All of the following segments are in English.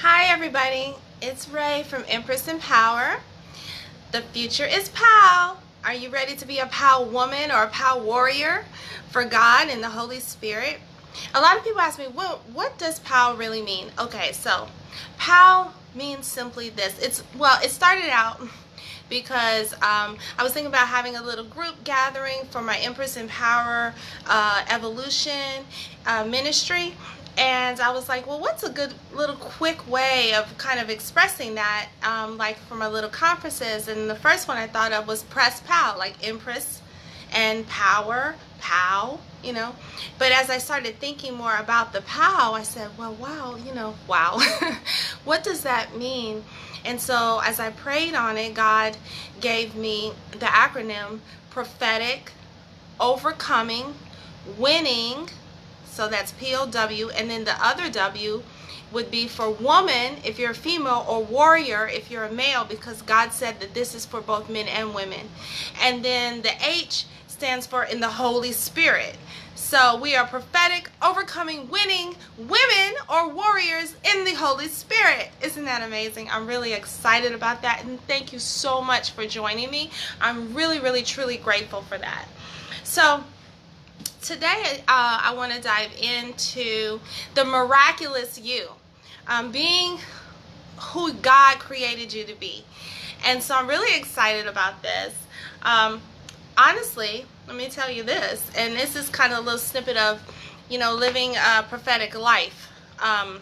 Hi everybody, it's Ray from Empress in Power. The future is POW. Are you ready to be a POW woman or a POW warrior for God and the Holy Spirit? A lot of people ask me, well, what does POW really mean? Okay, so POW means simply this. It's Well, it started out because um, I was thinking about having a little group gathering for my Empress in Power uh, Evolution uh, ministry and I was like, well, what's a good little quick way of kind of expressing that, um, like for my little conferences? And the first one I thought of was Press Pow, like Empress and Power, Pow, you know. But as I started thinking more about the Pow, I said, well, wow, you know, wow. what does that mean? And so as I prayed on it, God gave me the acronym prophetic, overcoming, winning, so that's P-O-W. And then the other W would be for woman if you're a female or warrior if you're a male because God said that this is for both men and women. And then the H stands for in the Holy Spirit. So we are prophetic, overcoming, winning women or warriors in the Holy Spirit. Isn't that amazing? I'm really excited about that and thank you so much for joining me. I'm really, really, truly grateful for that. So today uh, I want to dive into the miraculous you, um, being who God created you to be. And so I'm really excited about this. Um, honestly, let me tell you this, and this is kind of a little snippet of, you know, living a prophetic life. Um,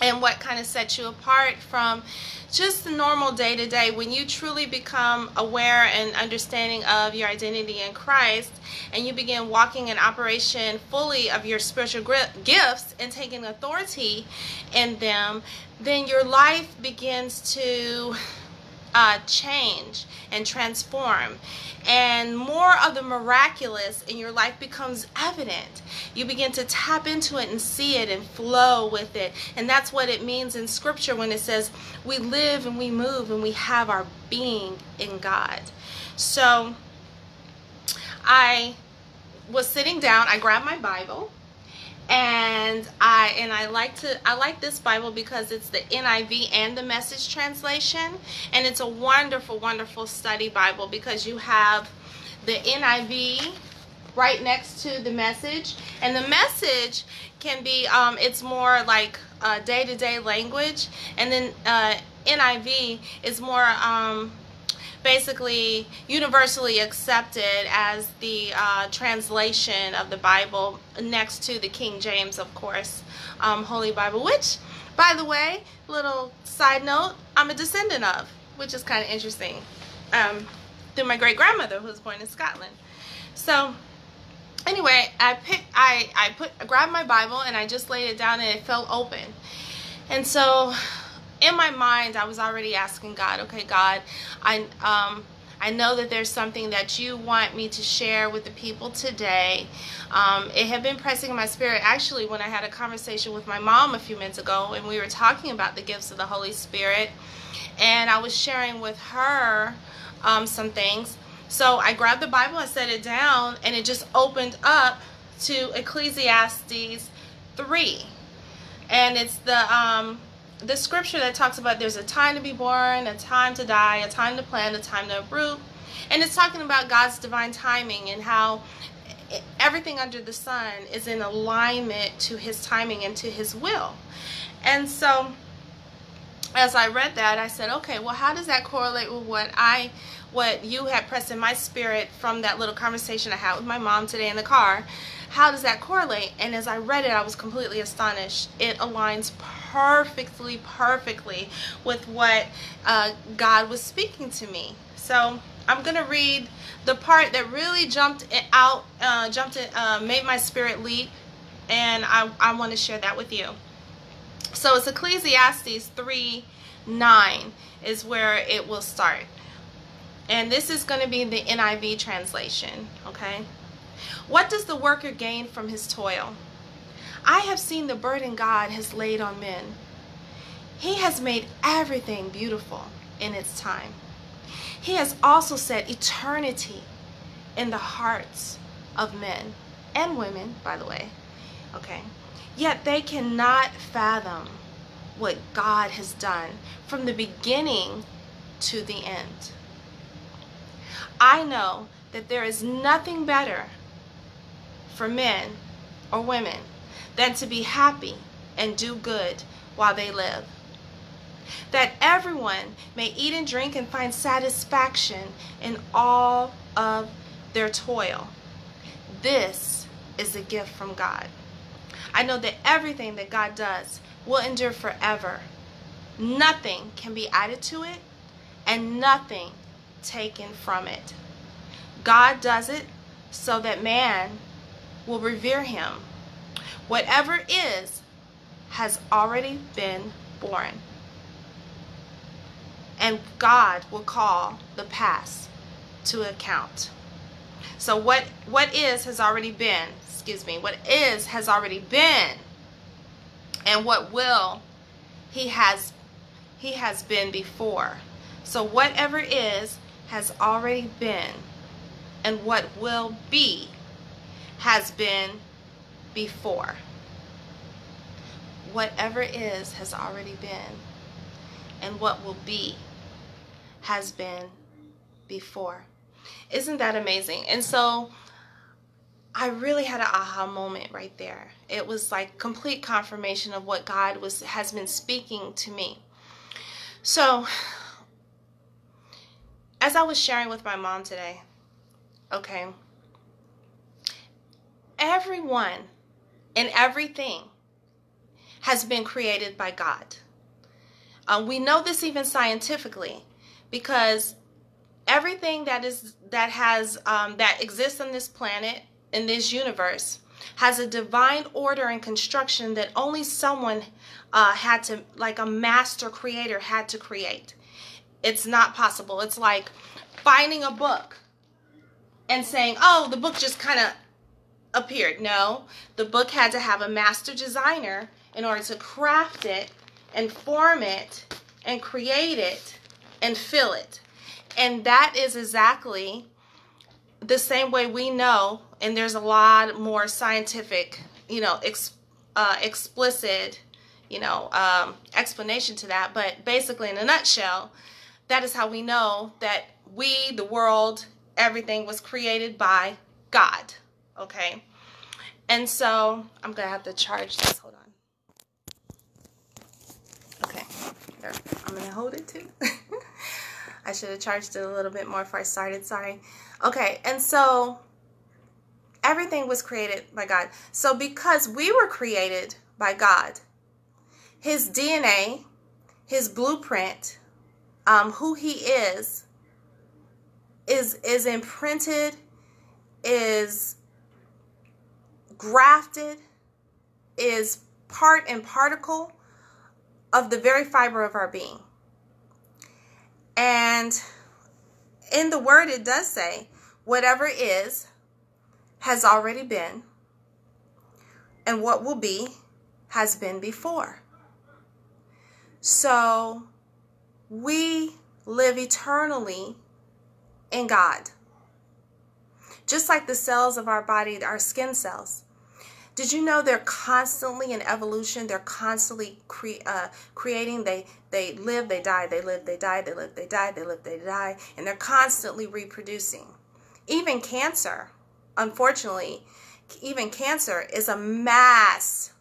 and what kind of sets you apart from just the normal day to day when you truly become aware and understanding of your identity in Christ and you begin walking in operation fully of your spiritual gifts and taking authority in them, then your life begins to uh, change and transform and more of the miraculous in your life becomes evident. You begin to tap into it and see it and flow with it. And that's what it means in scripture when it says we live and we move and we have our being in God. So I was sitting down, I grabbed my Bible and I and I like to I like this Bible because it's the NIV and the message translation. And it's a wonderful wonderful study Bible because you have the NIV right next to the message. And the message can be um, it's more like day-to-day -day language. And then uh, NIV is more um, basically universally accepted as the uh, translation of the Bible next to the King James, of course, um, Holy Bible, which, by the way, little side note, I'm a descendant of, which is kind of interesting, um, through my great-grandmother who was born in Scotland. So, anyway, I picked, I, I put, I grabbed my Bible and I just laid it down and it fell open. And so in my mind, I was already asking God, okay, God, I, um, I know that there's something that you want me to share with the people today. Um, it had been pressing in my spirit actually when I had a conversation with my mom a few minutes ago and we were talking about the gifts of the Holy Spirit and I was sharing with her um, some things. So I grabbed the Bible, I set it down and it just opened up to Ecclesiastes 3 and it's the um, the scripture that talks about there's a time to be born, a time to die, a time to plant, a time to uproot. And it's talking about God's divine timing and how everything under the sun is in alignment to his timing and to his will. And so as I read that, I said, okay, well, how does that correlate with what I, what you had pressed in my spirit from that little conversation I had with my mom today in the car? How does that correlate? And as I read it, I was completely astonished. It aligns perfectly, perfectly with what uh, God was speaking to me. So I'm going to read the part that really jumped out, uh, jumped uh, made my spirit leap, and I, I want to share that with you. So it's Ecclesiastes 3 9 is where it will start. And this is going to be the NIV translation, okay? What does the worker gain from his toil? I have seen the burden God has laid on men. He has made everything beautiful in its time. He has also set eternity in the hearts of men and women, by the way. Okay. Yet they cannot fathom what God has done from the beginning to the end. I know that there is nothing better for men or women than to be happy and do good while they live. That everyone may eat and drink and find satisfaction in all of their toil. This is a gift from God. I know that everything that God does will endure forever. Nothing can be added to it and nothing taken from it. God does it so that man will revere him. Whatever is has already been born. And God will call the past to account. So what what is has already been, excuse me, what is has already been. And what will he has he has been before. So whatever is has already been and what will be has been before. Whatever is has already been, and what will be has been before. Isn't that amazing? And so I really had an aha moment right there. It was like complete confirmation of what God was has been speaking to me. So as I was sharing with my mom today, okay, everyone and everything has been created by God. Uh, we know this even scientifically because everything that is that has um, that exists on this planet in this universe has a divine order and construction that only someone uh, had to like a master creator had to create it's not possible it's like finding a book and saying oh the book just kind of appeared. No, the book had to have a master designer in order to craft it and form it and create it and fill it. And that is exactly the same way we know, and there's a lot more scientific, you know, ex, uh, explicit, you know, um, explanation to that. But basically, in a nutshell, that is how we know that we, the world, everything was created by God okay? And so I'm gonna have to charge this, hold on. Okay, there, I'm gonna hold it too. I should have charged it a little bit more before I started, sorry. Okay, and so everything was created by God. So because we were created by God, his DNA, his blueprint, um, who he is, is is imprinted, is grafted, is part and particle of the very fiber of our being. And in the word, it does say, whatever is has already been, and what will be has been before. So we live eternally in God. Just like the cells of our body, our skin cells. Did you know they're constantly in evolution? They're constantly cre- uh, creating. They they live, they die, they live, they die, they live, they die, they live, they die, and they're constantly reproducing. Even cancer, unfortunately, even cancer is a mass,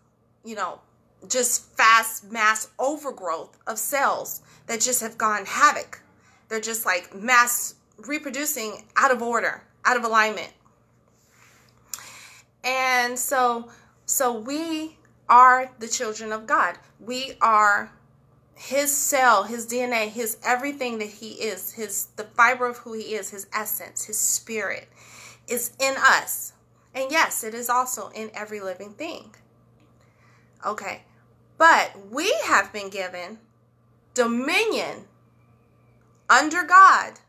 you know, just fast mass overgrowth of cells that just have gone havoc. They're just like mass reproducing out of order, out of alignment. And so so we are the children of God. We are his cell, his DNA, his everything that he is, his the fiber of who he is, his essence, his spirit is in us. And yes, it is also in every living thing. Okay. But we have been given dominion under God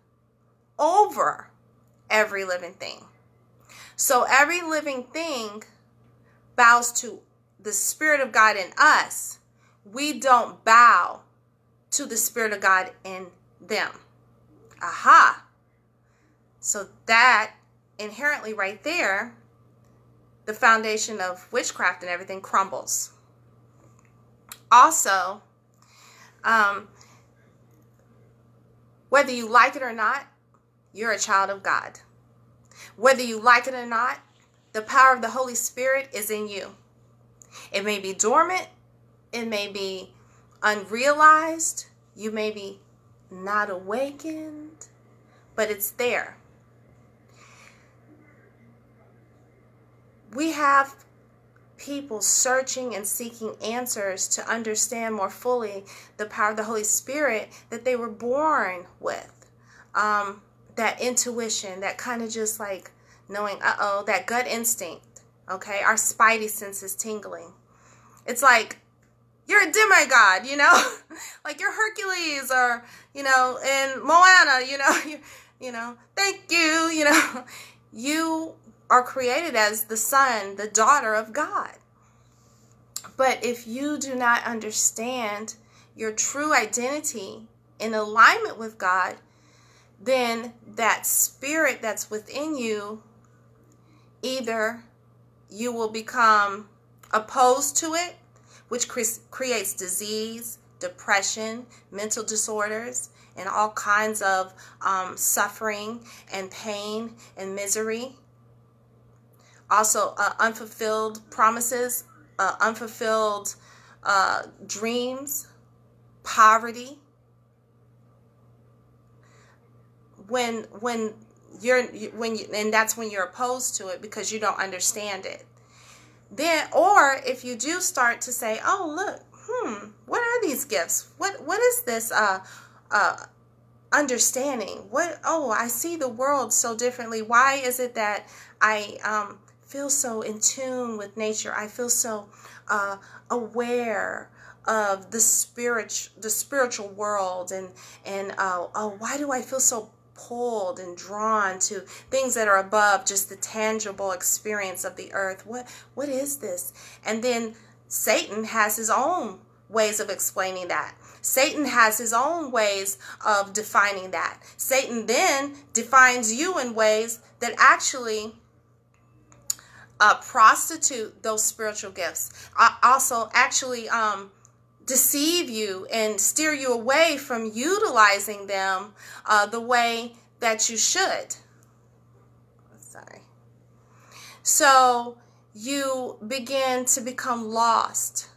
over every living thing. So every living thing bows to the Spirit of God in us. We don't bow to the Spirit of God in them. Aha. So that inherently right there, the foundation of witchcraft and everything crumbles. Also, Um, whether you like it or not, you're a child of God. Whether you like it or not, the power of the Holy Spirit is in you. It may be dormant, it may be unrealized, you may be not awakened, but it's there. We have people searching and seeking answers to understand more fully the power of the Holy Spirit that they were born with. Um, that intuition, that kind of just like knowing, uh oh, that gut instinct. Okay, our spidey senses tingling. It's like you're a demigod, you know, like you're Hercules or you know, in Moana, you know, you, you know, thank you, you know, you are created as the son, the daughter of God. But if you do not understand your true identity in alignment with God, then that spirit that's within you, either you will become opposed to it, which cre- creates disease, depression, mental disorders, and all kinds of um, suffering and pain and misery. Also, uh, unfulfilled promises, uh, unfulfilled uh, dreams, poverty. When when you're when you, and that's when you're opposed to it because you don't understand it. Then, or if you do start to say, "Oh, look, hmm, what are these gifts? What what is this? Uh, uh, understanding what oh i see the world so differently why is it that i um, feel so in tune with nature. I feel so uh, aware of the spirit, the spiritual world, and and uh, oh, why do I feel so pulled and drawn to things that are above just the tangible experience of the earth? What what is this? And then Satan has his own ways of explaining that. Satan has his own ways of defining that. Satan then defines you in ways that actually uh, prostitute those spiritual gifts. Uh, also, actually um, deceive you and steer you away from utilizing them uh, the way that you should. Sorry. So you begin to become lost.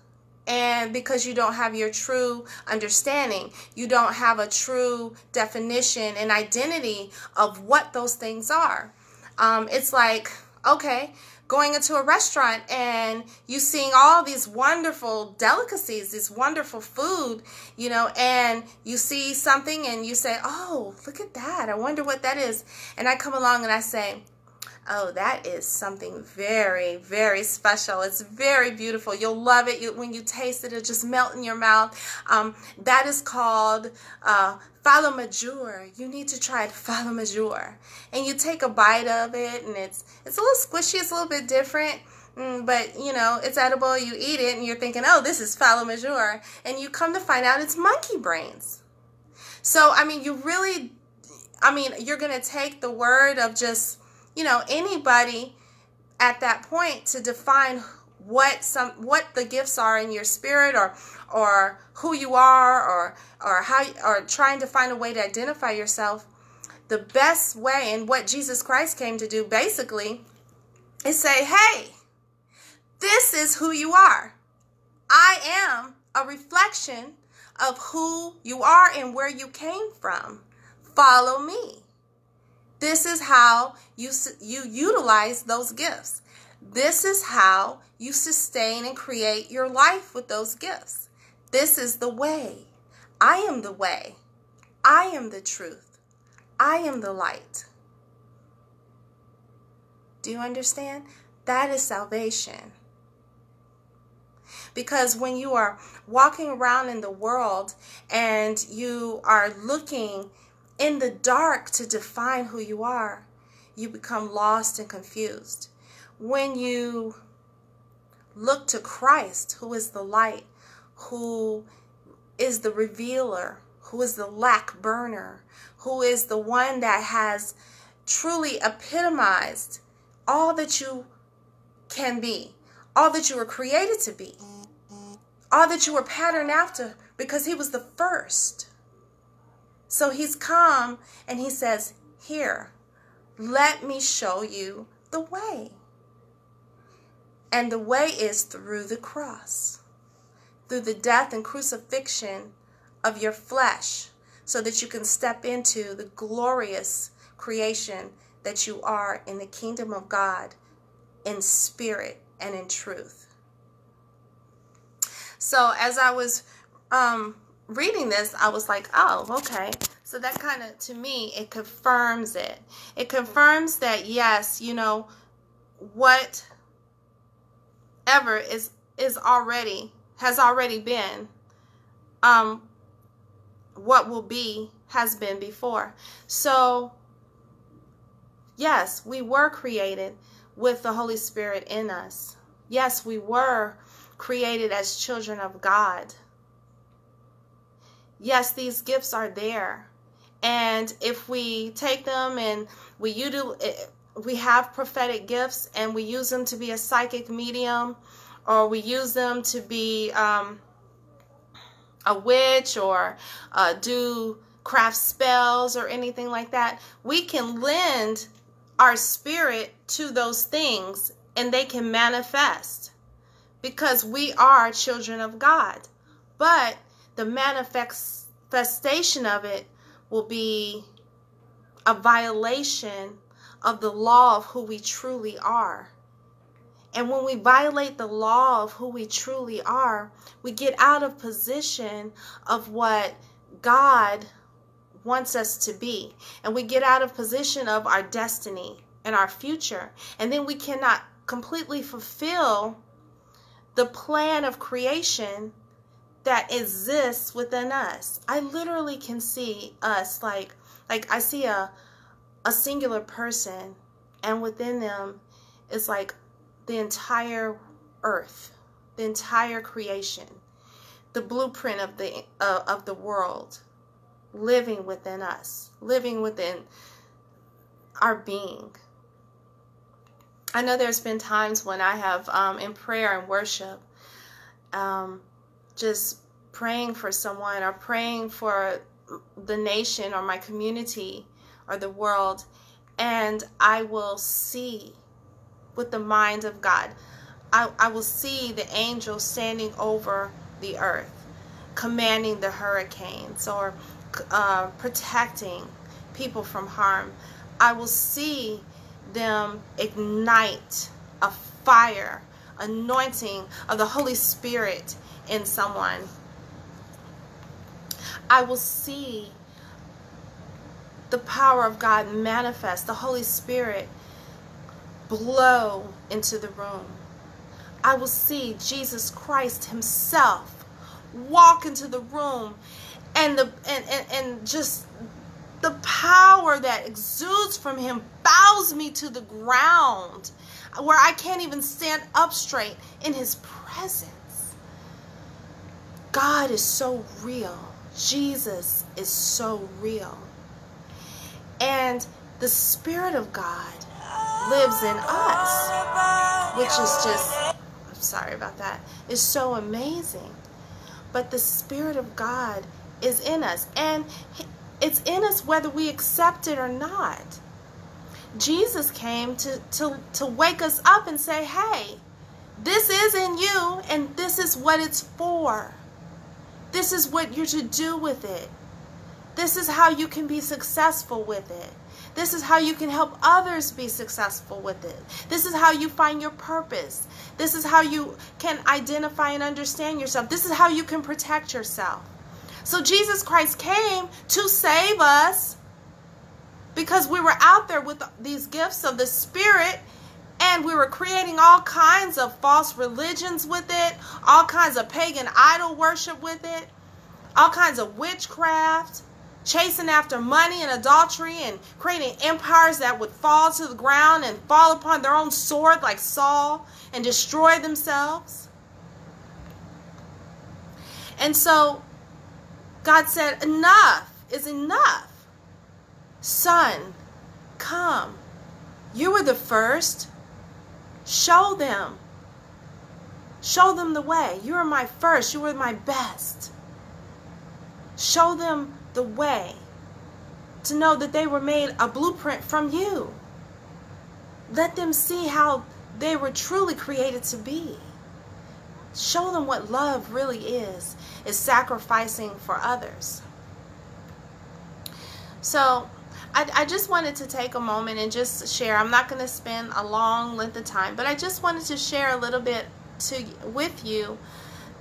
And because you don't have your true understanding, you don't have a true definition and identity of what those things are. Um, it's like, okay, going into a restaurant and you seeing all these wonderful delicacies, this wonderful food, you know, and you see something and you say, Oh, look at that. I wonder what that is. And I come along and I say, Oh, that is something very, very special. It's very beautiful. You'll love it. You, when you taste it, it'll just melt in your mouth. Um, that is called uh, Major. You need to try Falo Major. And you take a bite of it, and it's it's a little squishy. It's a little bit different. Mm, but you know it's edible you eat it and you're thinking oh this is Falo Major and you come to find out it's monkey brains so i mean you really i mean you're gonna take the word of just you know, anybody at that point to define what some what the gifts are in your spirit or or who you are or or how or trying to find a way to identify yourself the best way and what Jesus Christ came to do basically is say hey this is who you are. I am a reflection of who you are and where you came from. Follow me this is how you, you utilize those gifts. This is how you sustain and create your life with those gifts. This is the way. I am the way. I am the truth. I am the light. Do you understand? That is salvation. Because when you are walking around in the world and you are looking in the dark to define who you are, you become lost and confused. When you look to Christ, who is the light, who is the revealer, who is the lack burner, who is the one that has truly epitomized all that you can be, all that you were created to be, all that you were patterned after because he was the first. So he's come and he says, Here, let me show you the way. And the way is through the cross, through the death and crucifixion of your flesh, so that you can step into the glorious creation that you are in the kingdom of God in spirit and in truth. So as I was um, reading this, I was like, oh, okay. So that kind of, to me, it confirms it. It confirms that, yes, you know, what ever is is already has already been um what will be has been before so yes we were created with the holy spirit in us yes we were created as children of god yes these gifts are there and if we take them and we utilize we have prophetic gifts and we use them to be a psychic medium or we use them to be um, a witch or uh, do craft spells or anything like that, we can lend our spirit to those things and they can manifest because we are children of God. But the manifestation of it will be a violation of the law of who we truly are. And when we violate the law of who we truly are, we get out of position of what God wants us to be. And we get out of position of our destiny and our future. And then we cannot completely fulfill the plan of creation that exists within us. I literally can see us like like I see a a singular person and within them is like the entire earth the entire creation the blueprint of the uh, of the world living within us living within our being i know there's been times when i have um, in prayer and worship um, just praying for someone or praying for the nation or my community or the world, and I will see with the mind of God. I, I will see the angels standing over the earth, commanding the hurricanes or uh, protecting people from harm. I will see them ignite a fire, anointing of the Holy Spirit in someone. I will see the power of God manifest, the Holy Spirit blow into the room. I will see Jesus Christ himself walk into the room and the and, and, and just the power that exudes from him bows me to the ground where I can't even stand up straight in his presence. God is so real. Jesus is so real. And the Spirit of God lives in us, which is just, I'm sorry about that, is so amazing. But the Spirit of God is in us, and it's in us whether we accept it or not. Jesus came to, to, to wake us up and say, hey, this is in you, and this is what it's for. This is what you're to do with it. This is how you can be successful with it. This is how you can help others be successful with it. This is how you find your purpose. This is how you can identify and understand yourself. This is how you can protect yourself. So Jesus Christ came to save us because we were out there with these gifts of the Spirit and we were creating all kinds of false religions with it, all kinds of pagan idol worship with it, all kinds of witchcraft chasing after money and adultery and creating empires that would fall to the ground and fall upon their own sword like Saul and destroy themselves. And so God said, Enough is enough. Son, come. You were the first. Show them. Show them the way. You were my first. You were my best. Show them the way to know that they were made a blueprint from you. Let them see how they were truly created to be. Show them what love really is, is sacrificing for others. So I, I just wanted to take a moment and just share. I'm not going to spend a long length of time, but I just wanted to share a little bit to with you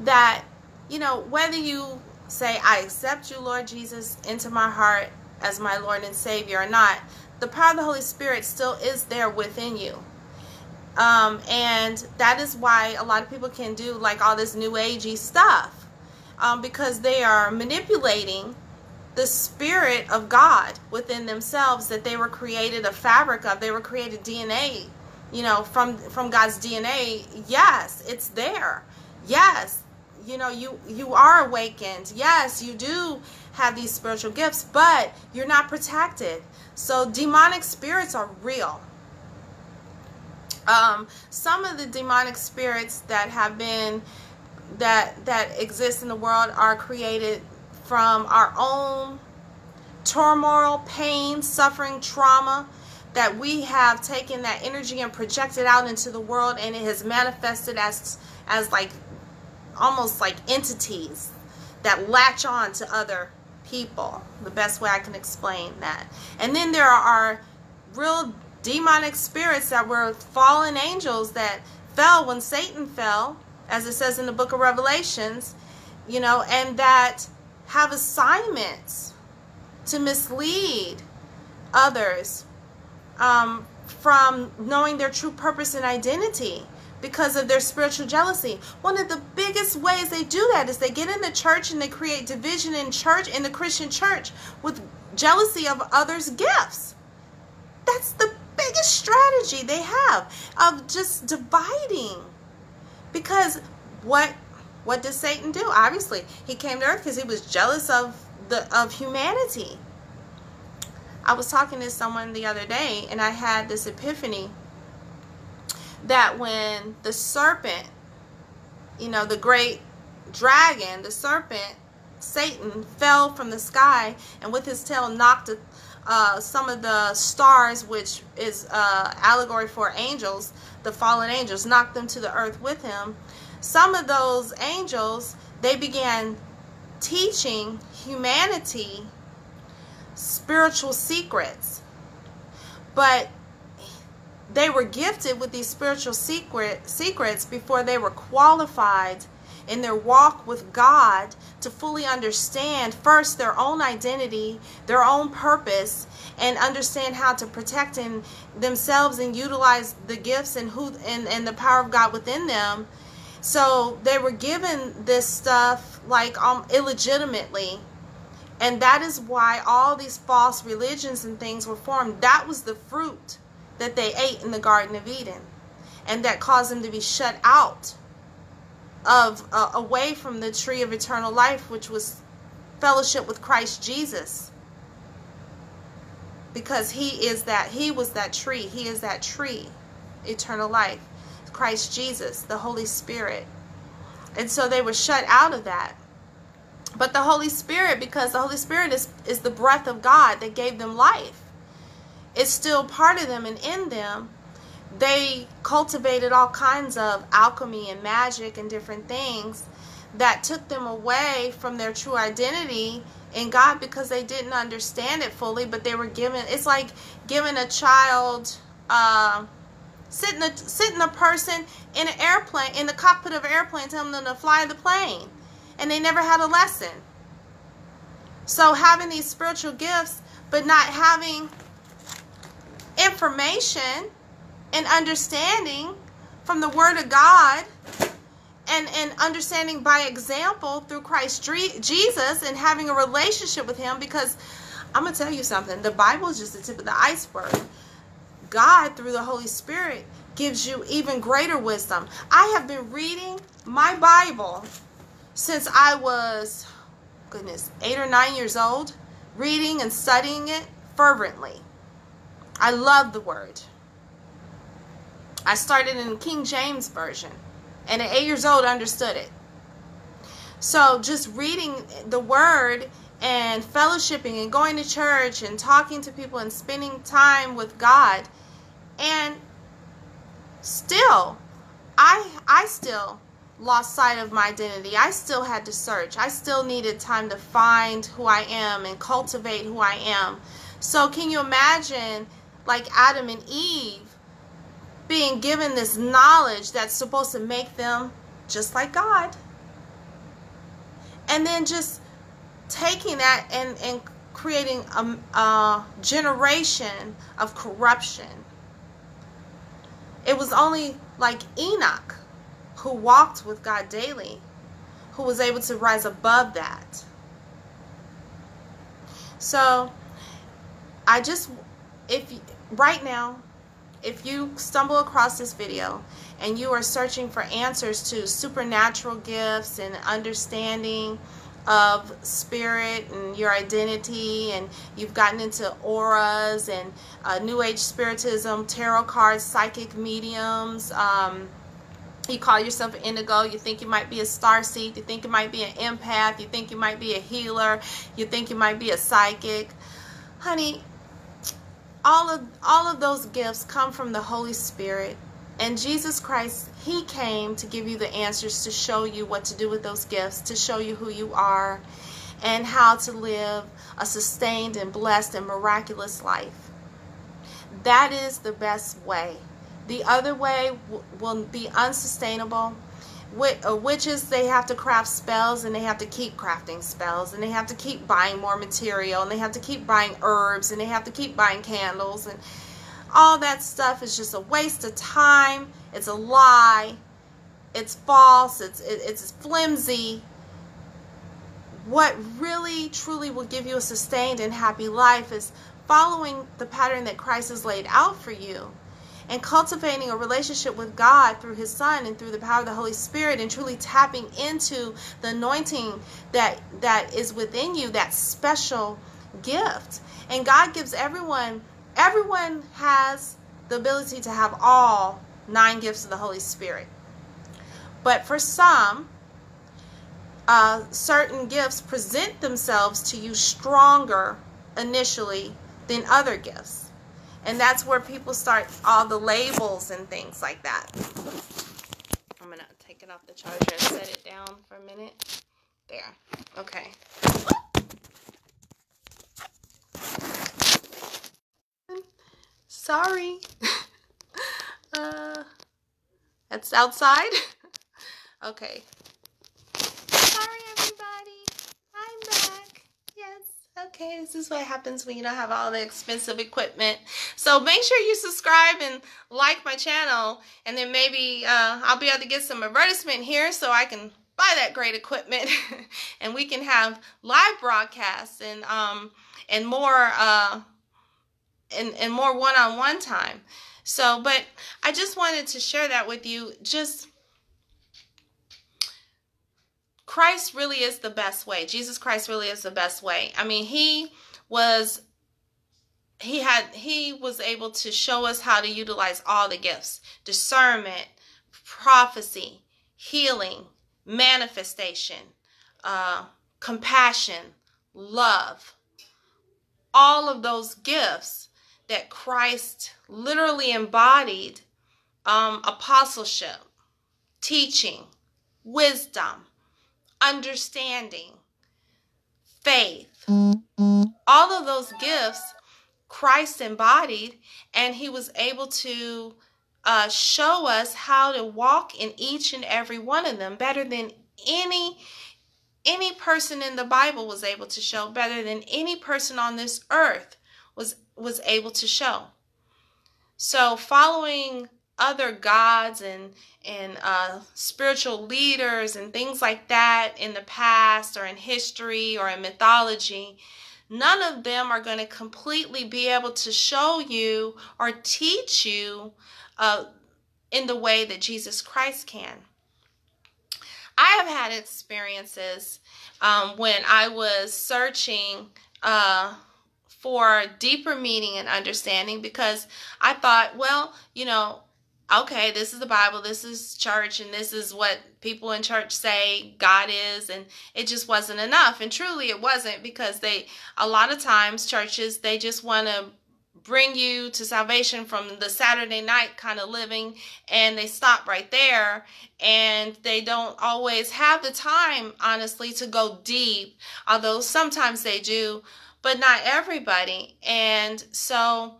that, you know, whether you say, I accept you, Lord Jesus, into my heart as my Lord and Savior or not, the power of the Holy Spirit still is there within you. Um, and that is why a lot of people can do like all this new agey stuff um, because they are manipulating the spirit of God within themselves that they were created a fabric of. They were created DNA, you know, from from God's DNA. Yes, it's there. Yes, you know, you you are awakened. Yes, you do have these spiritual gifts, but you're not protected. So demonic spirits are real. Um, some of the demonic spirits that have been that that exist in the world are created from our own turmoil, pain, suffering, trauma that we have taken that energy and projected out into the world and it has manifested as as like almost like entities that latch on to other people. The best way I can explain that. And then there are real demonic spirits that were fallen angels that fell when Satan fell, as it says in the book of Revelations, you know, and that have assignments to mislead others um, from knowing their true purpose and identity because of their spiritual jealousy. One of the biggest ways they do that is they get in the church and they create division in church in the Christian church with jealousy of others' gifts. That's the biggest strategy they have of just dividing. Because what what does Satan do? Obviously, he came to earth because he was jealous of the of humanity. I was talking to someone the other day and I had this epiphany that when the serpent, you know, the great dragon, the serpent, Satan, fell from the sky and with his tail knocked uh, some of the stars, which is uh, allegory for angels, the fallen angels, knocked them to the earth with him some of those angels, they began teaching humanity spiritual secrets. But they were gifted with these spiritual secret secrets before they were qualified in their walk with God to fully understand first their own identity, their own purpose, and understand how to protect in themselves and utilize the gifts and who and, and the power of God within them so they were given this stuff like um, illegitimately. And that is why all these false religions and things were formed. That was the fruit that they ate in the Garden of Eden. And that caused them to be shut out of uh, away from the tree of eternal life, which was fellowship with Christ Jesus. Because he is that, he was that tree. He is that tree, eternal life. Christ Jesus, the Holy Spirit. And so they were shut out of that. But the Holy Spirit, because the Holy Spirit is, is the breath of God that gave them life, it's still part of them and in them. They cultivated all kinds of alchemy and magic and different things that took them away from their true identity in God because they didn't understand it fully, but they were given, it's like giving a child, uh, sitting a sitting a person in an airplane in the cockpit of an airplane telling them to fly the plane. And they never had a lesson. So having these spiritual gifts but not having information and understanding from the word of god and and understanding by example through christ jesus and having a relationship with him because i'm gonna tell you something. The bible is just the tip of the iceberg God, through the Holy Spirit, gives you even greater wisdom. I have been reading my Bible since I was, goodness, eight or nine years old, reading and studying it fervently. I love the Word. I started in the King James Version, and at eight years old, I understood it. So just reading the Word and fellowshipping and going to church and talking to people and spending time with God. And still, I I still lost sight of my identity. I still had to search. I still needed time to find who I am and cultivate who I am. So can you imagine like Adam and Eve being given this knowledge that's supposed to make them just like God? And then just taking that and, and creating a, a generation of corruption. It was only like Enoch who walked with God daily who was able to rise above that. So, I just, if right now, if you stumble across this video and you are searching for answers to supernatural gifts and understanding of spirit and your identity and you've gotten into auras and uh, new age spiritism tarot cards psychic mediums um, you call yourself an indigo you think you might be a star seed you think you might be an empath you think you might be a healer you think you might be a psychic. Honey all of all of those gifts come from the holy spirit and Jesus Christ, He came to give you the answers to show you what to do with those gifts, to show you who you are, and how to live a sustained and blessed and miraculous life. That is the best way. The other way will be unsustainable. Uh, witches, they have to craft spells and they have to keep crafting spells and they have to keep buying more material and they have to keep buying herbs and they have to keep buying candles and all that stuff is just a waste of time. It's a lie. It's false. It's, it, it's flimsy. What really, truly will give you a sustained and happy life is following the pattern that Christ has laid out for you and cultivating a relationship with God through his son and through the power of the Holy Spirit and truly tapping into the anointing that that is within you that special gift and God gives everyone everyone has the ability to have all nine gifts of the Holy Spirit. But for some, uh, certain gifts present themselves to you stronger initially than other gifts. And that's where people start all the labels and things like that. I'm going to take it off the charger and set it down for a minute. There. Okay. Sorry. uh, that's outside. okay. Sorry, everybody. I'm back. Yes. Okay, this is what happens when you don't have all the expensive equipment. So make sure you subscribe and like my channel, and then maybe uh, I'll be able to get some advertisement here so I can buy that great equipment, and we can have live broadcasts and um and more uh and, and more one-on-one time. So, but I just wanted to share that with you. Just Christ really is the best way. Jesus Christ really is the best way. I mean, he was he had he was able to show us how to utilize all the gifts. Discernment, prophecy, healing, manifestation, uh, compassion, love. All of those gifts that Christ literally embodied um, apostleship, teaching, wisdom, understanding, faith. All of those gifts Christ embodied, and he was able to uh, show us how to walk in each and every one of them better than any any person in the Bible was able to show, better than any person on this earth was was able to show. So following other gods and and uh, spiritual leaders and things like that in the past or in history or in mythology, none of them are going to completely be able to show you or teach you uh, in the way that Jesus Christ can. I have had experiences um, when I was searching uh, for deeper meaning and understanding because I thought, well, you know, okay, this is the Bible, this is church, and this is what people in church say God is, and it just wasn't enough. And truly, it wasn't because they, a lot of times, churches, they just want to bring you to salvation from the Saturday night kind of living, and they stop right there, and they don't always have the time, honestly, to go deep, although sometimes they do, but not everybody. And so,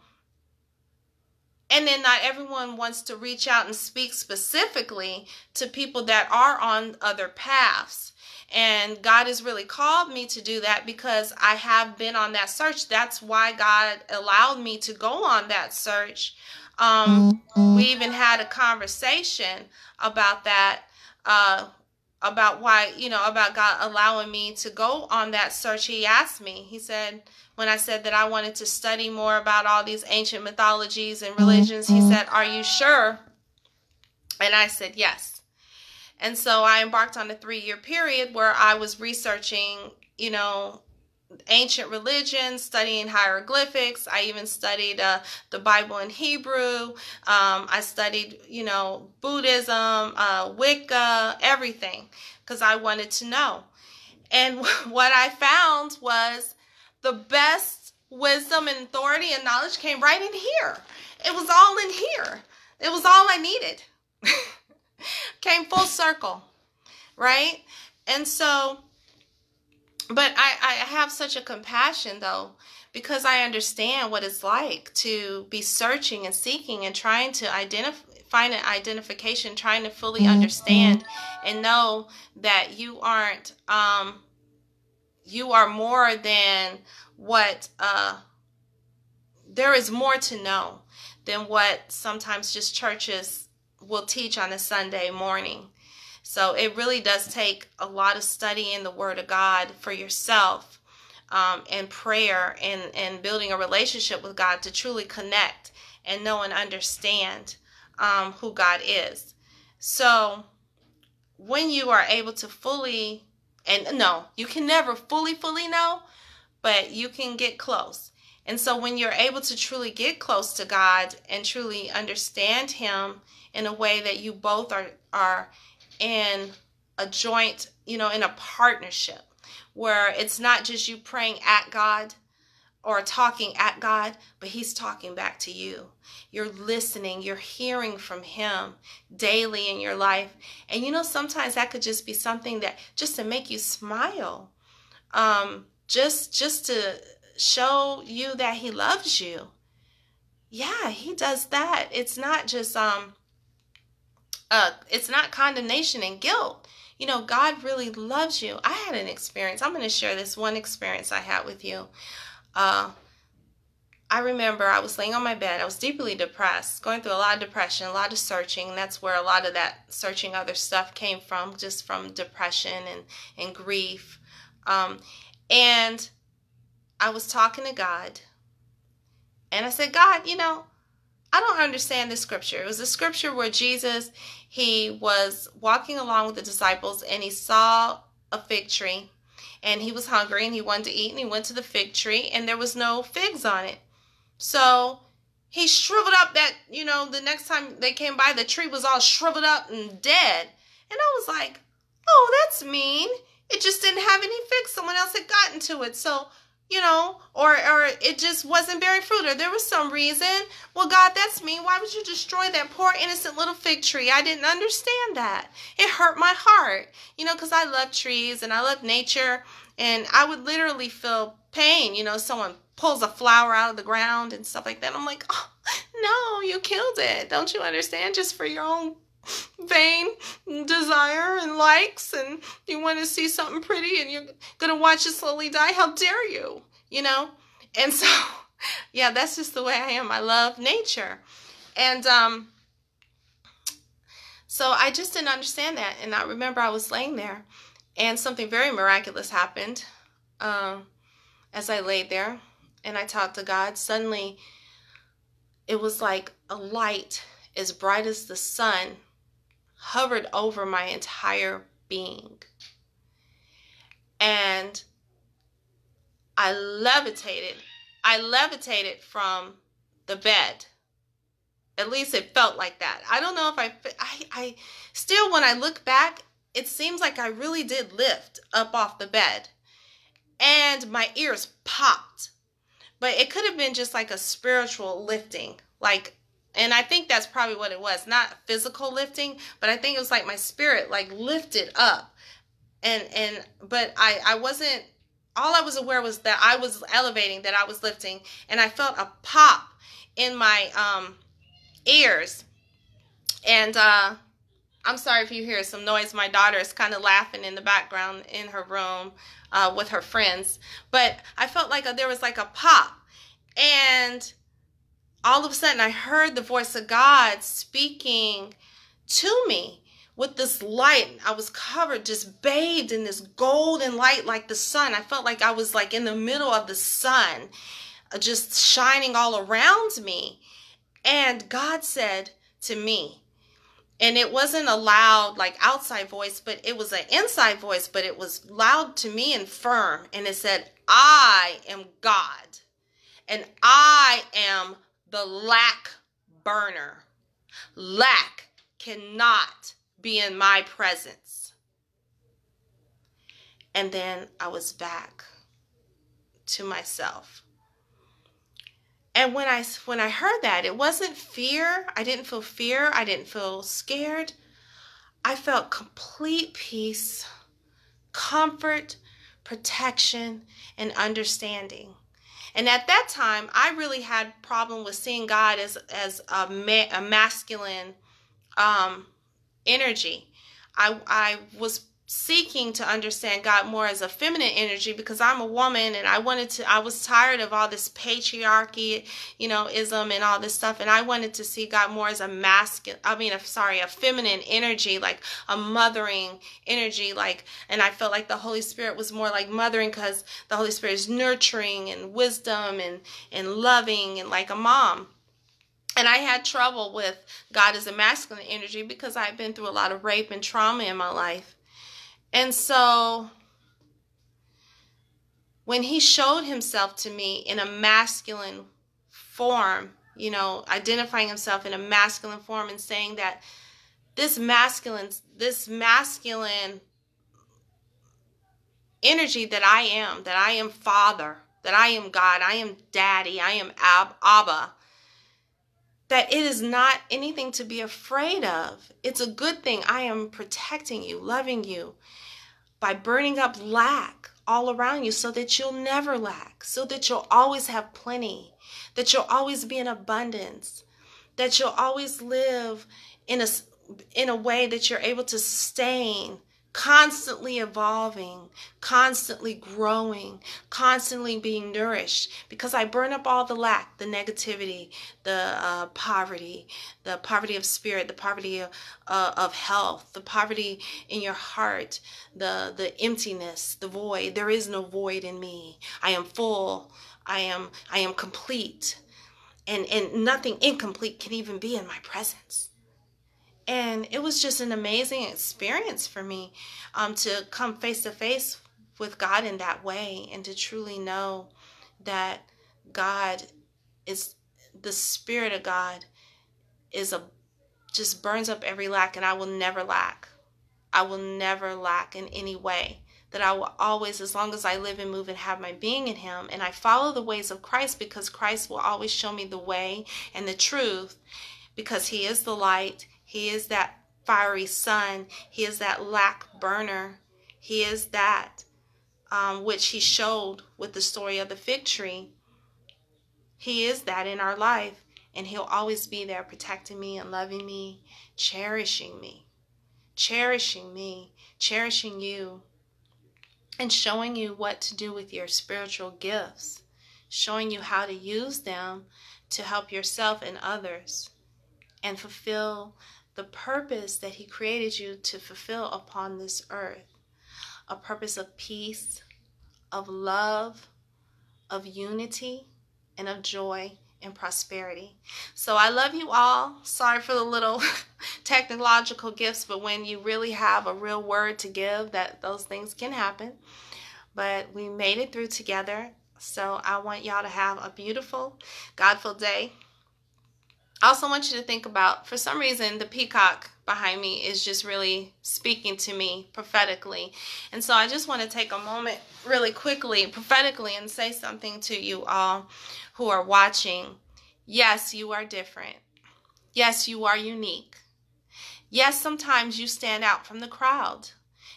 and then not everyone wants to reach out and speak specifically to people that are on other paths. And God has really called me to do that because I have been on that search. That's why God allowed me to go on that search. Um, we even had a conversation about that, uh, about why, you know, about God allowing me to go on that search. He asked me, he said, when I said that I wanted to study more about all these ancient mythologies and religions, he mm-hmm. said, Are you sure? And I said, Yes. And so I embarked on a three year period where I was researching, you know, ancient religions, studying hieroglyphics. I even studied uh, the Bible in Hebrew. Um, I studied, you know, Buddhism, uh, Wicca, everything, because I wanted to know. And what I found was the best wisdom and authority and knowledge came right in here. It was all in here. It was all I needed. came full circle, right? And so, but I, I have such a compassion though, because I understand what it's like to be searching and seeking and trying to identify find an identification, trying to fully mm-hmm. understand and know that you aren't um you are more than what uh, there is more to know than what sometimes just churches will teach on a Sunday morning. So it really does take a lot of study in the Word of God for yourself um, and prayer and, and building a relationship with God to truly connect and know and understand um, who God is. So when you are able to fully and no, you can never fully, fully know, but you can get close. And so when you're able to truly get close to God and truly understand Him in a way that you both are, are in a joint, you know, in a partnership where it's not just you praying at God, or talking at God, but He's talking back to you. You're listening, you're hearing from Him daily in your life. And you know, sometimes that could just be something that just to make you smile. Um, just just to show you that He loves you. Yeah, He does that. It's not just um uh it's not condemnation and guilt. You know, God really loves you. I had an experience. I'm going to share this one experience I had with you. Uh, I remember I was laying on my bed. I was deeply depressed, going through a lot of depression, a lot of searching. That's where a lot of that searching other stuff came from, just from depression and, and grief. Um, and I was talking to God. And I said, God, you know, I don't understand this scripture. It was a scripture where Jesus, he was walking along with the disciples and he saw a fig tree and he was hungry and he wanted to eat and he went to the fig tree and there was no figs on it. So he shriveled up that, you know, the next time they came by, the tree was all shriveled up and dead. And I was like, oh, that's mean. It just didn't have any figs. Someone else had gotten to it. So you know, or or it just wasn't bearing fruit, or there was some reason. Well, God, that's me. Why would you destroy that poor innocent little fig tree? I didn't understand that. It hurt my heart, you know, because I love trees and I love nature, and I would literally feel pain. You know, someone pulls a flower out of the ground and stuff like that. I'm like, oh no, you killed it. Don't you understand? Just for your own vain desire and likes and you want to see something pretty and you're going to watch it slowly die. How dare you you know? And so yeah that's just the way i am. I love nature. And um so i just didn't understand that and i remember i was laying there and something very miraculous happened um as i laid there and i talked to god. Suddenly it was like a light as bright as the sun hovered over my entire being. And I levitated. I levitated from the bed. At least it felt like that. I don't know if I, I, I still, when I look back, it seems like I really did lift up off the bed and my ears popped. But it could have been just like a spiritual lifting. Like, and I think that's probably what it was. Not physical lifting, but I think it was like my spirit like lifted up. And, and, but I, I wasn't, all I was aware was that I was elevating, that I was lifting, and I felt a pop in my um, ears. And uh, I'm sorry if you hear some noise. My daughter is kind of laughing in the background in her room uh, with her friends. But I felt like a, there was like a pop. And all of a sudden, I heard the voice of God speaking to me with this light. I was covered, just bathed in this golden light like the sun. I felt like I was like in the middle of the sun, uh, just shining all around me. And God said to me, and it wasn't a loud like outside voice but it was an inside voice but it was loud to me and firm and it said i am god and i am the lack burner lack cannot be in my presence and then i was back to myself and when I when I heard that, it wasn't fear. I didn't feel fear. I didn't feel scared. I felt complete peace, comfort, protection, and understanding. And at that time, I really had problem with seeing God as as a, ma- a masculine um, energy. I I was seeking to understand God more as a feminine energy because I'm a woman and I wanted to I was tired of all this patriarchy, you know, ism and all this stuff and I wanted to see God more as a masculine I mean, sorry, a feminine energy, like a mothering energy like and I felt like the Holy Spirit was more like mothering cuz the Holy Spirit is nurturing and wisdom and and loving and like a mom. And I had trouble with God as a masculine energy because I had been through a lot of rape and trauma in my life. And so when he showed himself to me in a masculine form, you know, identifying himself in a masculine form and saying that this masculine this masculine energy that I am, that I am father, that I am God, I am daddy, I am Ab- Abba, that it is not anything to be afraid of. It's a good thing. I am protecting you, loving you by burning up lack all around you so that you'll never lack, so that you'll always have plenty, that you'll always be in abundance, that you'll always live in a in a way that you're able to sustain constantly evolving, constantly growing, constantly being nourished because I burn up all the lack, the negativity, the uh, poverty, the poverty of spirit, the poverty of, uh, of health, the poverty in your heart, the, the emptiness, the void. There is no void in me. I am full. I am, I am complete. And, and nothing incomplete can even be in my presence and it was just an amazing experience for me um, to come face to face with God in that way and to truly know that God is the spirit of God is a just burns up every lack and I will never lack. I will never lack in any way. That I will always, as long as I live and move and have my being in Him, and I follow the ways of Christ because Christ will always show me the way and the truth because He is the light he is that fiery sun. He is that lack burner. He is that um, which he showed with the story of the fig tree. He is that in our life, and he'll always be there protecting me and loving me, cherishing me, cherishing me, cherishing you, and showing you what to do with your spiritual gifts, showing you how to use them to help yourself and others and fulfill the purpose that He created you to fulfill upon this earth a purpose of peace, of love, of unity, and of joy and prosperity. So I love you all. Sorry for the little technological gifts, but when you really have a real word to give, that those things can happen. But we made it through together. So I want y'all to have a beautiful, Godful day. I also want you to think about, for some reason, the peacock behind me is just really speaking to me prophetically. And so I just want to take a moment really quickly, prophetically, and say something to you all who are watching. Yes, you are different. Yes, you are unique. Yes, sometimes you stand out from the crowd.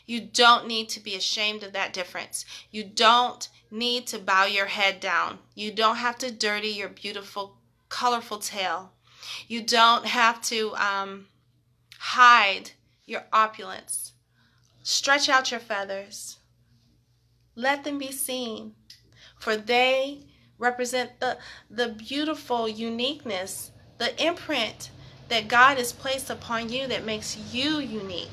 You don't need to be ashamed of that difference. You don't need to bow your head down. You don't have to dirty your beautiful, colorful tail. You don't have to um, hide your opulence. Stretch out your feathers. Let them be seen, for they represent the, the beautiful uniqueness, the imprint that God has placed upon you that makes you unique,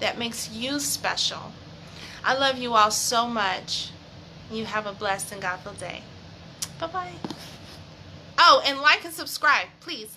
that makes you special. I love you all so much. You have a blessed and God-filled day. Bye-bye. Oh, and like and subscribe, please.